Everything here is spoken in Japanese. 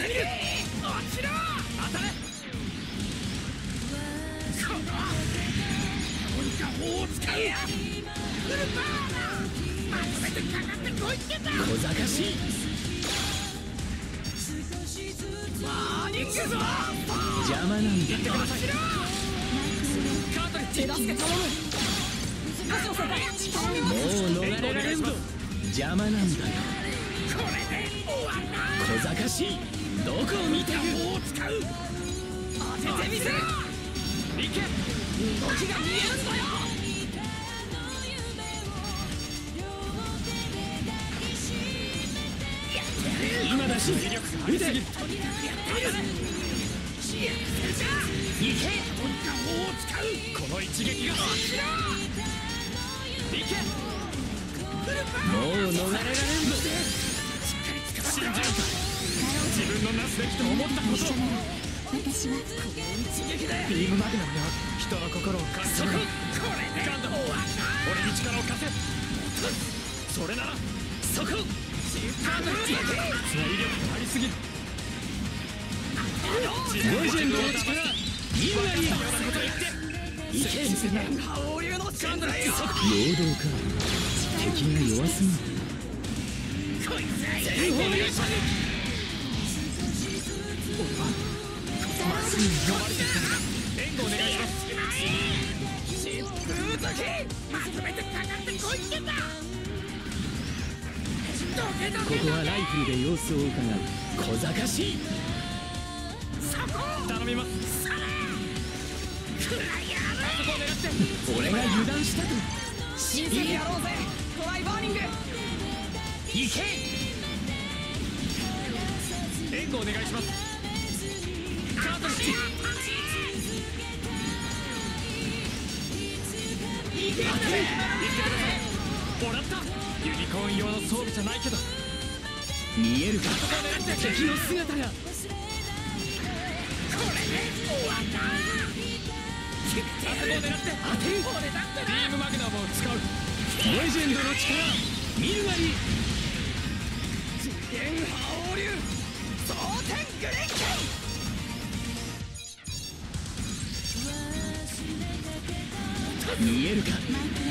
邪魔なんだ落ちろカートリッジ手助け頼む少し遅れた力にもう逃れられんぞ邪魔なんだよ小賢しい。どこを見てる法を使う当ててみせ。ろ行け動きが見えるんだよ今だし腕やってみる行けとにか法を使うこの一撃が落ちろ行けもう逃れられんぞなすべきと思ったこと。私はこの一撃でビームマグナムが人の心を感じるそこれでガンダム終わった俺に力を貸せそれならそこカートリッジ行けつな威力がありすぎるレジェンドの力見るがいいようなこと言っていけ覇王流の存在よ陽動か敵が弱すぎる。こいつ全方お願いここはライフルで様子を伺う。小賢しいそこ頼みます。それ俺が油断したと親戚やろうぜトライバーニング行け援護お願いします。ートリッジ行けくださいもらった。ユニコーン用の装備じゃないけど。見えるか？敵の姿がこれで終わった決めてやるを狙って当てる俺だってビームマグレジェンドの力。見るがいい次元覇王流蒼天グレン見えるか